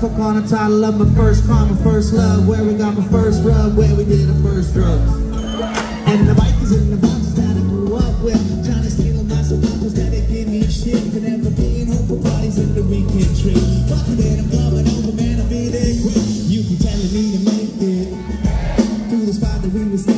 spoke on the title of my first crime, my first love, where we got my first rub, where we did our first drugs. And the bikers and the box, that I grew up with, trying to steal my survivors that they give me shit, for never being home for parties in the weekend trip. Fucking it, I'm coming over, man, I'll be there quick. You can tell me to make it through the spot that we was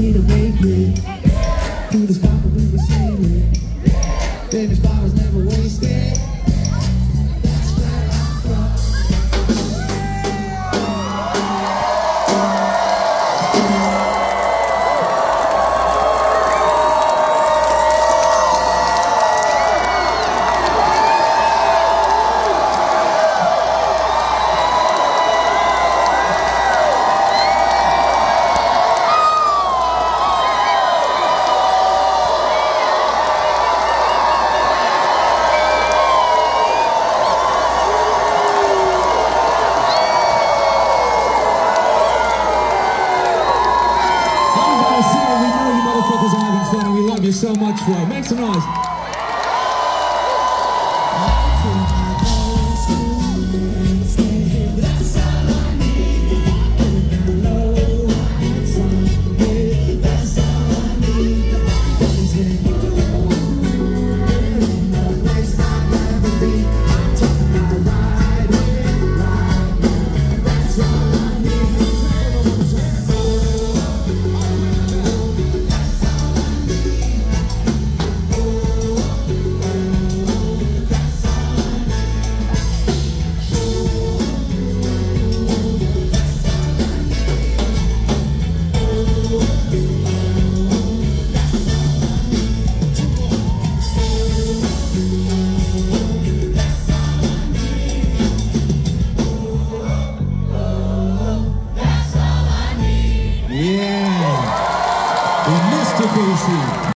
me to wake me. Through this bottle we were sailing. Baby's bottle's never wasted. you so much for. Make some noise. Tennessee.